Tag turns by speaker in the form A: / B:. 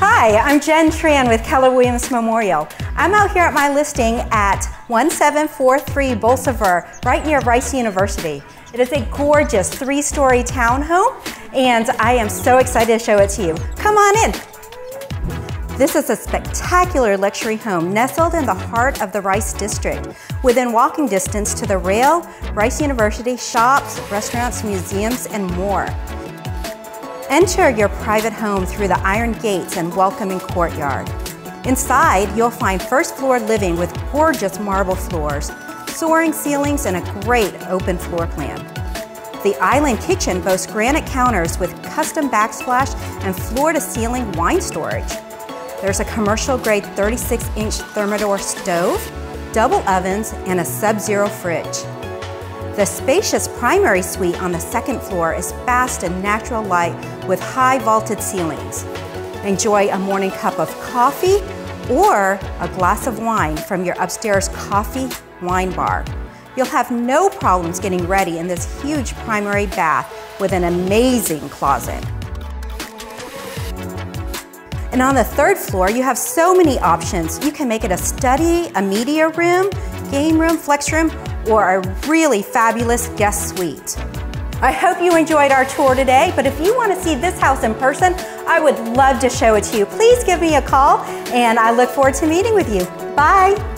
A: Hi, I'm Jen Tran with Keller Williams Memorial. I'm out here at my listing at 1743 Bolsover, right near Rice University. It is a gorgeous three-story townhome, and I am so excited to show it to you. Come on in. This is a spectacular luxury home nestled in the heart of the Rice District, within walking distance to the rail, Rice University, shops, restaurants, museums, and more. Enter your private home through the iron gates and welcoming courtyard. Inside, you'll find first floor living with gorgeous marble floors, soaring ceilings, and a great open floor plan. The island kitchen boasts granite counters with custom backsplash and floor-to-ceiling wine storage. There's a commercial grade 36 inch Thermador stove, double ovens, and a sub-zero fridge. The spacious primary suite on the second floor is fast and natural light with high vaulted ceilings. Enjoy a morning cup of coffee or a glass of wine from your upstairs coffee wine bar. You'll have no problems getting ready in this huge primary bath with an amazing closet. And on the third floor, you have so many options. You can make it a study, a media room, game room, flex room, or a really fabulous guest suite. I hope you enjoyed our tour today, but if you want to see this house in person, I would love to show it to you. Please give me a call, and I look forward to meeting with you. Bye.